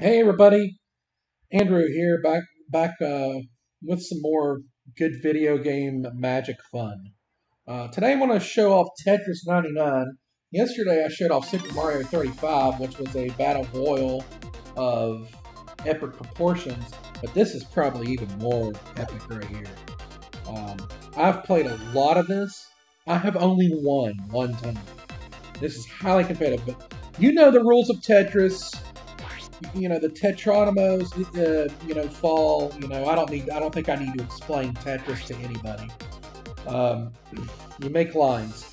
Hey everybody, Andrew here, back back uh, with some more good video game magic fun. Uh, today I'm going to show off Tetris 99. Yesterday I showed off Super Mario 35, which was a battle royal of epic proportions, but this is probably even more epic right here. Um, I've played a lot of this. I have only won one time. This is highly competitive, but you know the rules of Tetris you know the Tetriminos, uh, you know, fall. You know, I don't need. I don't think I need to explain Tetris to anybody. Um, you make lines,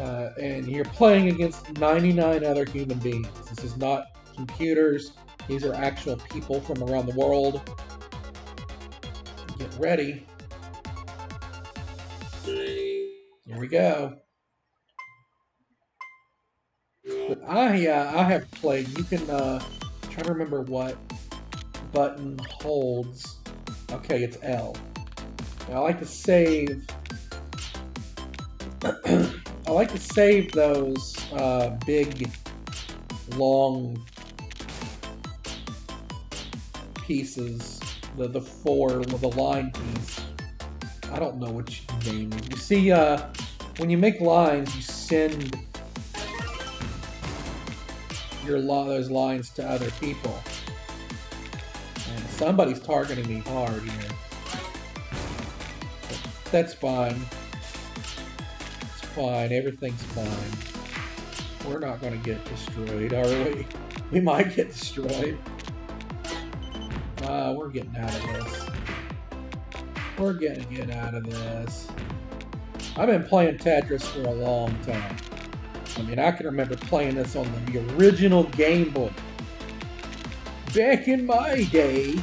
uh, and you're playing against 99 other human beings. This is not computers. These are actual people from around the world. Get ready. Here we go. But I, uh, I have played. You can. Uh, trying to remember what button holds. Okay, it's L. Now, I like to save. I like to save those uh, big, long pieces. The the four, the line piece. I don't know which name. it. You see, uh, when you make lines, you send your those lines to other people. And somebody's targeting me hard here. But that's fine. It's fine. Everything's fine. We're not going to get destroyed, are we? We might get destroyed. Uh, we're getting out of this. We're getting out of this. I've been playing Tetris for a long time. I mean, I can remember playing this on the original Game Boy. Back in my day.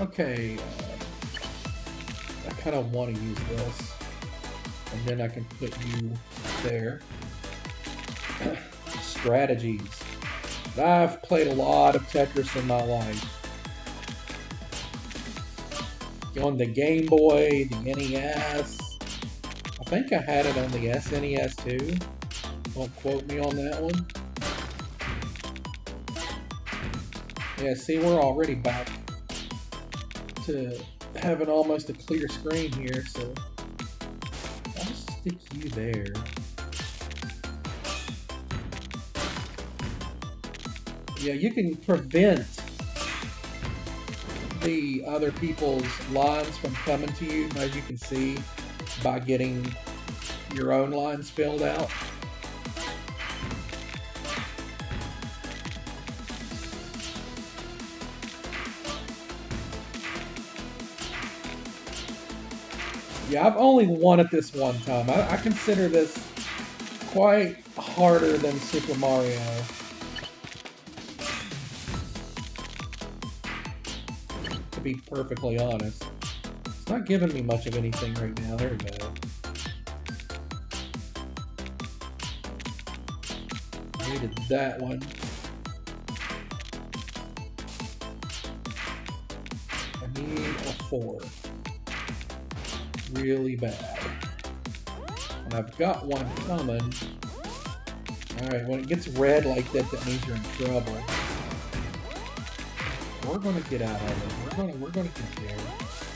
Okay, uh, I kind of want to use this. And then I can put you there. Strategies. I've played a lot of Tetris in my life. On the Game Boy, the NES, think I had it on the SNES too. Don't quote me on that one. Yeah, see, we're already back to having almost a clear screen here, so I'll stick you there. Yeah, you can prevent the other people's lines from coming to you, as you can see by getting your own lines filled out. Yeah, I've only won it this one time. I, I consider this quite harder than Super Mario. To be perfectly honest not giving me much of anything right now. There we go. Needed that one. I need a four. Really bad. And I've got one coming. Alright, when it gets red like that, that means you're in trouble. We're gonna get out of it. We're gonna we're gonna get there.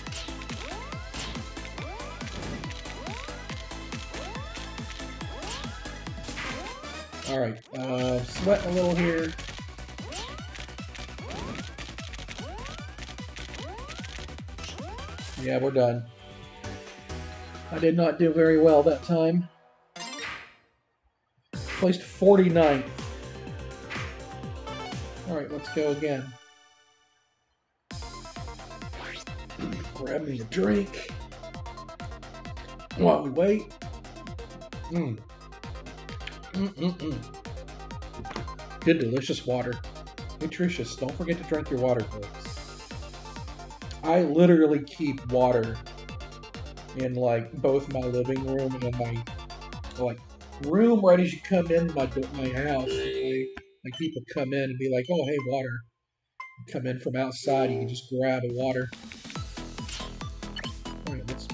Alright, uh, sweat a little here. Yeah, we're done. I did not do very well that time. Placed 49th. Alright, let's go again. Grab me a drink. While we wait. Hmm. Mm-mm-mm. Good, delicious water. Nutritious. Don't forget to drink your water, folks. I literally keep water in like both my living room and my like room right as you come in my my house. Like people come in and be like, "Oh, hey, water." come in from outside, you can just grab a water. All right, let's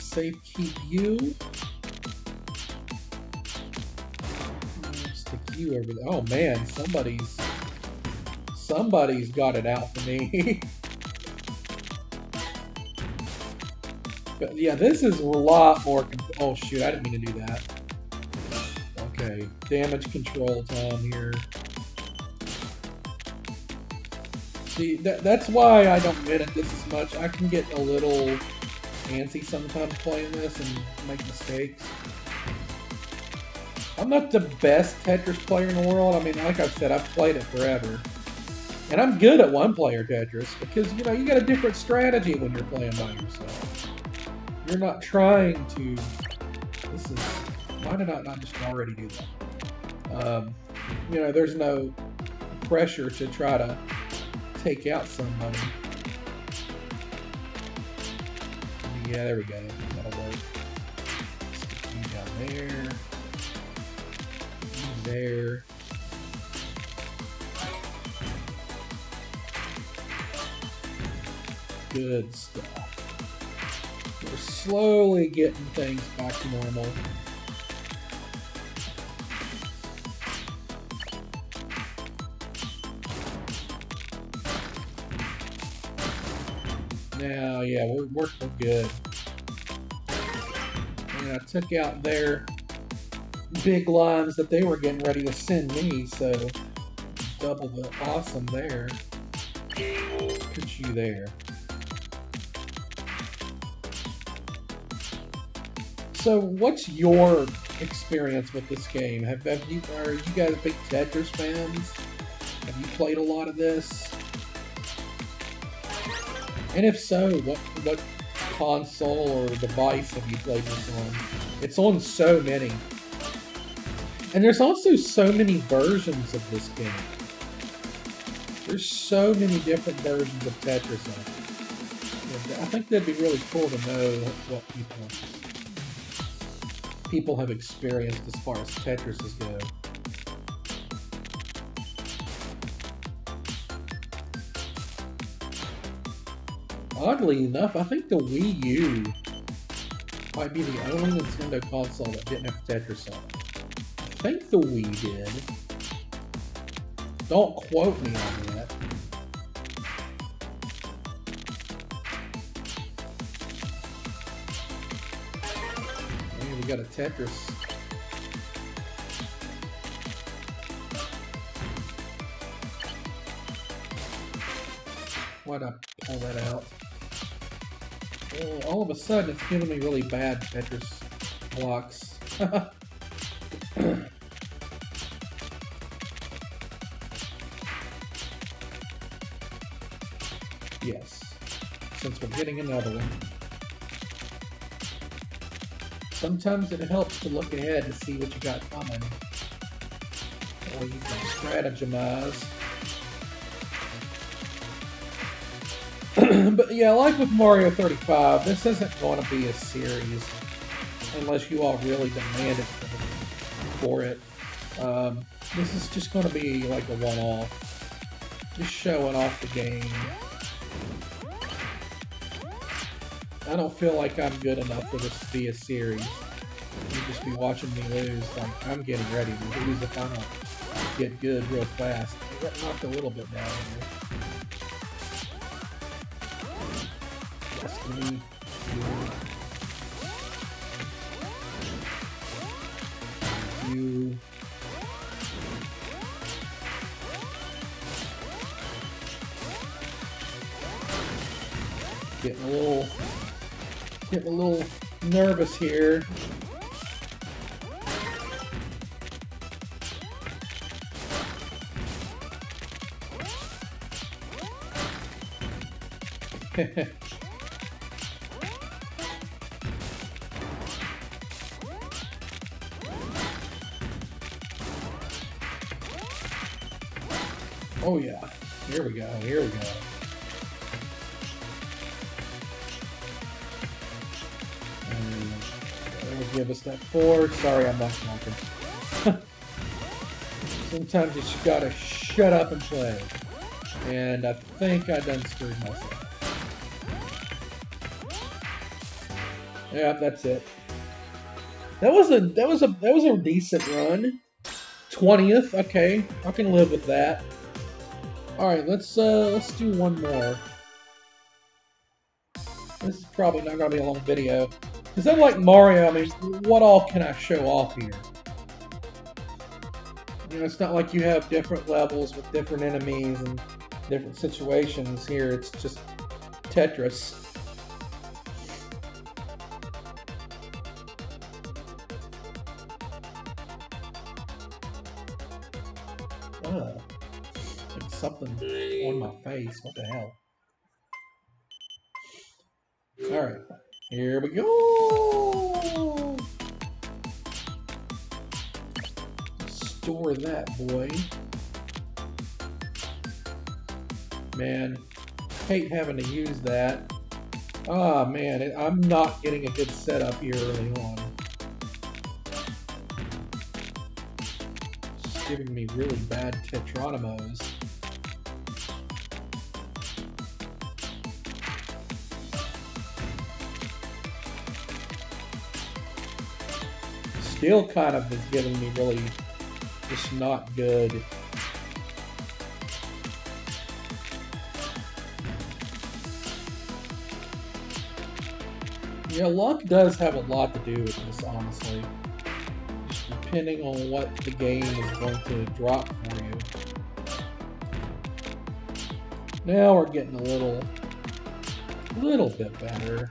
save keep you. Q over there. Oh man, somebody's somebody's got it out for me. but yeah, this is a lot more. Oh shoot, I didn't mean to do that. Okay, damage control time here. See, that, that's why I don't get at this as much. I can get a little antsy sometimes playing this and make mistakes. I'm not the best Tetris player in the world. I mean, like I said, I've played it forever. And I'm good at one-player Tetris because, you know, you got a different strategy when you're playing by yourself. You're not trying to... This is... Why did I not just already do that? Um, you know, there's no pressure to try to take out somebody. Yeah, there we go. That'll work. Down there. There. Good stuff. We're slowly getting things back to normal. Now, yeah, we're, we're, good. And I took out their big lines that they were getting ready to send me, so double the awesome there. Put you there. So, what's your experience with this game? Have, have you are you guys big Tetris fans? Have you played a lot of this? And if so, what what console or device have you played this on? It's on so many. And there's also so many versions of this game. There's so many different versions of Tetris on it. I think that'd be really cool to know what people people have experienced as far as Tetris is go. Oddly enough, I think the Wii U might be the only Nintendo console that didn't have Tetris on it. I think the Wii did. Don't quote me on that. Man, we got a Tetris. Why'd I pull that out? Oh, all of a sudden it's giving me really bad Tetris blocks. yes, since we're getting another one. Sometimes it helps to look ahead to see what you got coming. Or you can strategize. but yeah, like with Mario 35, this isn't going to be a series unless you all really demand it for it. Um, this is just going to be like a one-off, just showing off the game. I don't feel like I'm good enough for this to be a series. You just be watching me lose. Like I'm getting ready to lose if I don't get good real fast. I got knocked a little bit down here. You getting a little getting a little nervous here. Oh yeah. Here we go. Here we go. Give us that four. Sorry, I'm not talking. Sometimes you just gotta shut up and play. And I think I done screwed myself. Yeah, that's it. That was a that was a that was a decent run. 20th. Okay, I can live with that. All right, let's uh, let's do one more. This is probably not to be a long video. Because unlike Mario, I mean, what all can I show off here? You know, it's not like you have different levels with different enemies and different situations here. It's just Tetris. Like something on my face. What the hell? Alright. Here we go. Store that boy. Man, hate having to use that. Ah, man, I'm not getting a good setup here early on. It's giving me really bad Tetriminos. Still kind of is giving me really just not good. Yeah, luck does have a lot to do with this, honestly. Just depending on what the game is going to drop for you. Now we're getting a little, little bit better.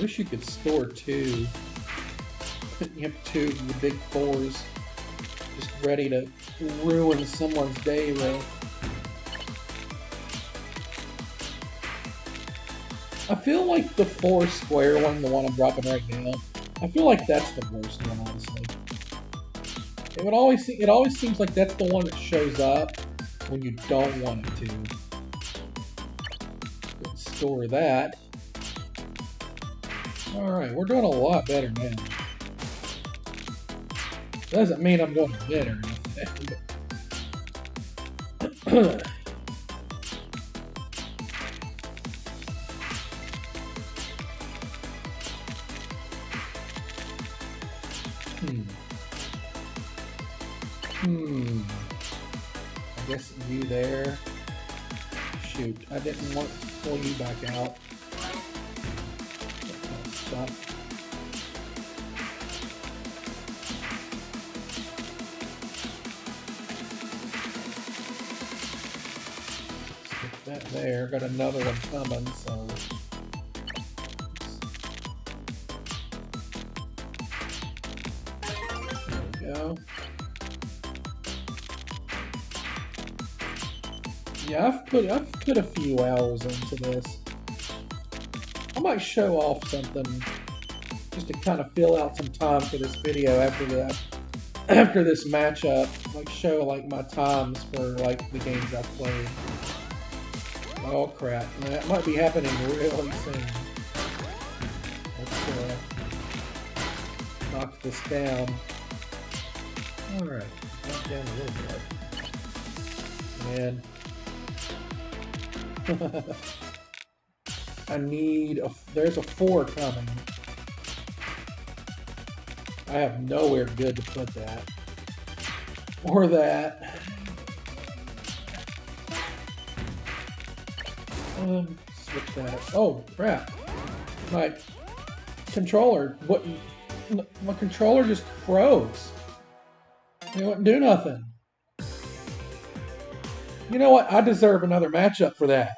Wish you could store two. You have two of the big fours just ready to ruin someone's day with. I feel like the four square one, the one I'm dropping right now, I feel like that's the worst one, honestly. It would always it always seems like that's the one that shows up when you don't want it to. Let's store that. Alright, we're doing a lot better now. Doesn't mean I'm or anything. hmm. Hmm. I guess you there. Shoot, I didn't want to pull you back out. Stop. Stick that there. Got another one coming, so. There we go. Yeah, I've put I've put a few hours into this. I might show off something just to kind of fill out some time for this video after that after this matchup. Like show like my times for like the games I've played. Oh crap. That might be happening really soon. Let's uh, knock this down. Alright, knock down a little bit. And I need a, there's a four coming. I have nowhere good to put that. Or that. Um, switch that. Oh, crap. My controller, what, my controller just froze. It wouldn't do nothing. You know what? I deserve another matchup for that.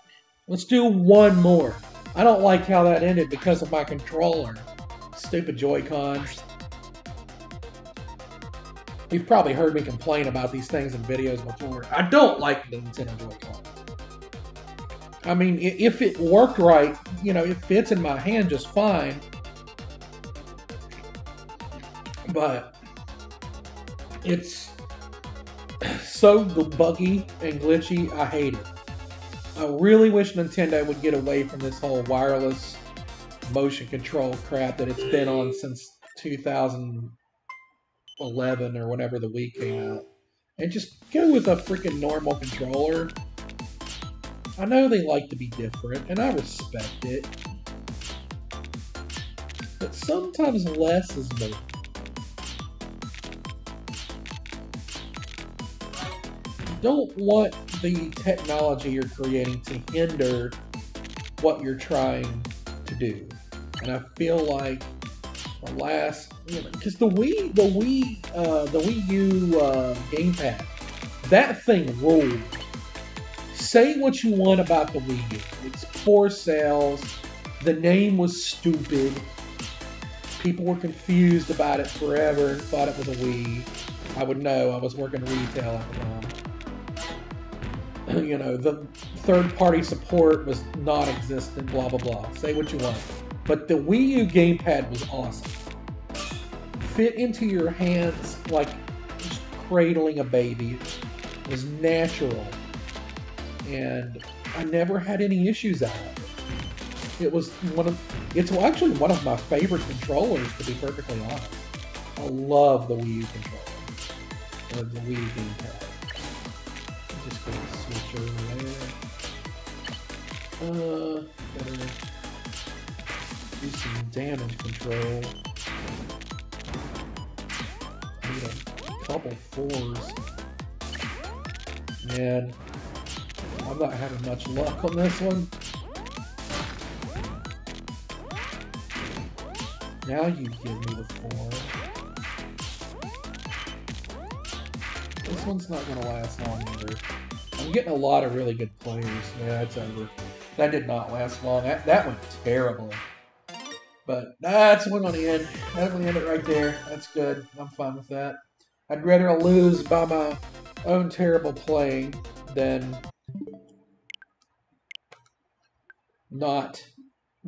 Let's do one more. I don't like how that ended because of my controller. Stupid Joy-Cons. You've probably heard me complain about these things in videos before. I don't like the Nintendo Joy-Con. I mean, if it worked right, you know, it fits in my hand just fine. But it's so buggy and glitchy, I hate it. I really wish Nintendo would get away from this whole wireless motion control crap that it's been on since 2011 or whenever the Wii came out. And just go with a freaking normal controller. I know they like to be different, and I respect it. But sometimes less is more. Don't want the technology you're creating to hinder what you're trying to do. And I feel like the last, you know, because the Wii, the Wii, uh, the Wii U uh, gamepad, that thing ruled. Say what you want about the Wii U. It's poor sales. The name was stupid. People were confused about it forever and thought it was a Wii. I would know. I was working retail at the time. you know, the third party support was non existent, blah, blah, blah. Say what you want. But the Wii U gamepad was awesome. Fit into your hands like just cradling a baby. It was natural. And I never had any issues out of it. It was one of, it's actually one of my favorite controllers, to be perfectly honest. I love the Wii U controller, uh, the Wii U gamepad just gonna switch over there. Uh, better do some damage control. Need a couple fours. Man, I'm not having much luck on this one. Now you give me the four. This one's not going to last long either. I'm getting a lot of really good players. Yeah, it's over. That did not last long. That, that went terribly. But that's one on the end. To end it right there. That's good. I'm fine with that. I'd rather lose by my own terrible playing than not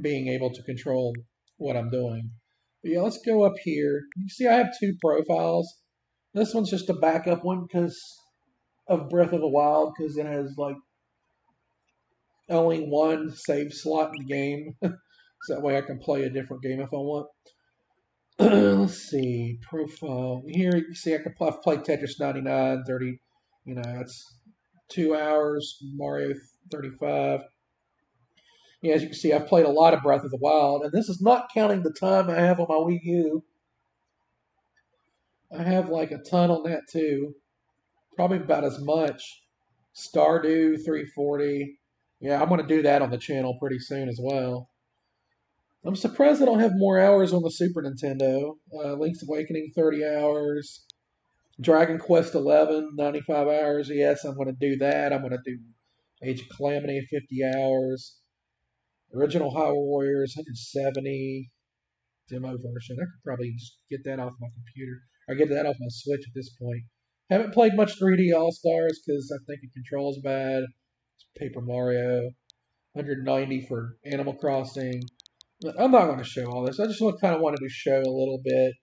being able to control what I'm doing. But yeah, let's go up here. You see I have two profiles. This one's just a backup one because of Breath of the Wild, because it has like only one save slot in the game. so that way I can play a different game if I want. Let's see, profile. Here you see I can play, I've played Tetris 99, 30, you know, that's two hours, Mario 35. Yeah, as you can see, I've played a lot of Breath of the Wild, and this is not counting the time I have on my Wii U. I have like a ton on that too. Probably about as much. Stardew 340. Yeah, I'm going to do that on the channel pretty soon as well. I'm surprised I don't have more hours on the Super Nintendo. Uh, Link's Awakening 30 hours. Dragon Quest 11 95 hours. Yes, I'm going to do that. I'm going to do Age of Calamity 50 hours. Original Hyrule Warriors 170 demo version. I could probably just get that off my computer. I get that off my Switch at this point. Haven't played much 3D All Stars because I think it controls bad. It's Paper Mario. 190 for Animal Crossing. But I'm not going to show all this. I just kind of wanted to show a little bit.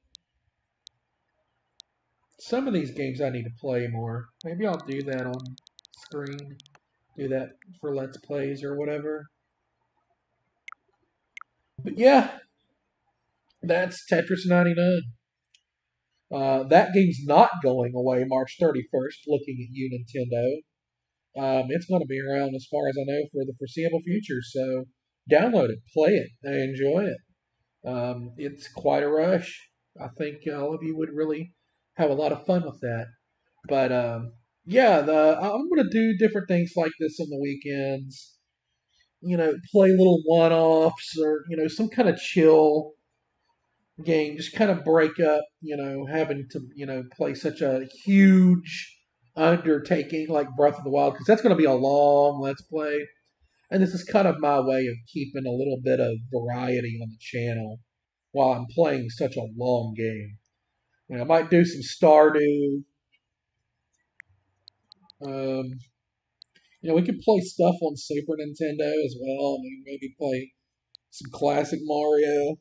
Some of these games I need to play more. Maybe I'll do that on screen. Do that for Let's Plays or whatever. But yeah, that's Tetris 99. Uh, that game's not going away March 31st, looking at you, Nintendo. Um, it's going to be around, as far as I know, for the foreseeable future. So download it, play it, enjoy it. Um, it's quite a rush. I think all of you would really have a lot of fun with that. But um, yeah, the, I'm going to do different things like this on the weekends. You know, play little one offs or, you know, some kind of chill game, just kind of break up, you know, having to, you know, play such a huge undertaking like Breath of the Wild, because that's going to be a long Let's Play. And this is kind of my way of keeping a little bit of variety on the channel while I'm playing such a long game. You know, I might do some Stardew. Um, you know, we could play stuff on Super Nintendo as well. I mean, maybe play some classic Mario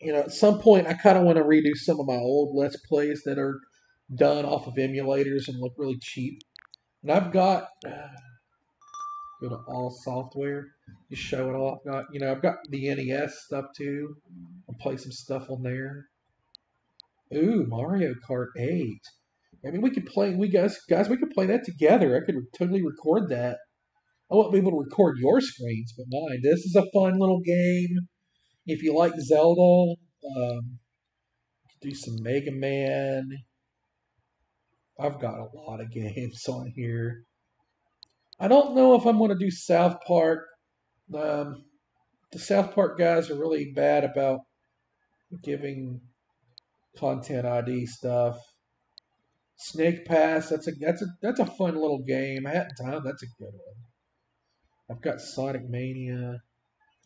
you know, at some point, I kind of want to redo some of my old Let's Plays that are done off of emulators and look really cheap. And I've got uh, go to all software, just show it off. Got you know, I've got the NES stuff too. I'll play some stuff on there. Ooh, Mario Kart 8. I mean, we could play. We guys, guys, we could play that together. I could totally record that I won't be able to record your screens, but mine. This is a fun little game. If you like Zelda, um, do some Mega Man. I've got a lot of games on here. I don't know if I'm going to do South Park. Um, the South Park guys are really bad about giving content ID stuff. Snake Pass, that's a that's a that's a fun little game. Hat in Time, that's a good one. I've got Sonic Mania.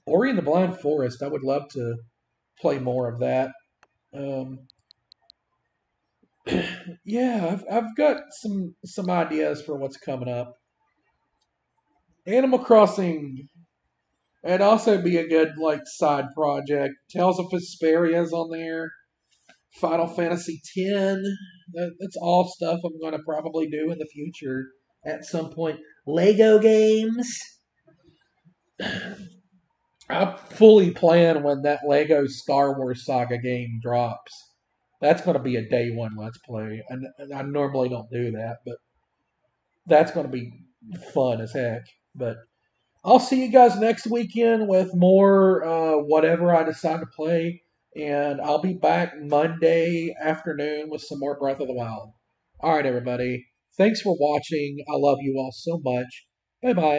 Ori and the Blind Forest, I would love to play more of that. Um, yeah, I've, I've got some some ideas for what's coming up. Animal Crossing, it'd also be a good like side project. Tales of Vesperia's on there. Final Fantasy X. That, that's all stuff I'm going to probably do in the future at some point. Lego games. I fully plan when that Lego Star Wars Saga game drops. That's going to be a day one Let's Play. And I normally don't do that, but that's going to be fun as heck. But I'll see you guys next weekend with more uh, whatever I decide to play. And I'll be back Monday afternoon with some more Breath of the Wild. All right, everybody. Thanks for watching. I love you all so much. Bye bye.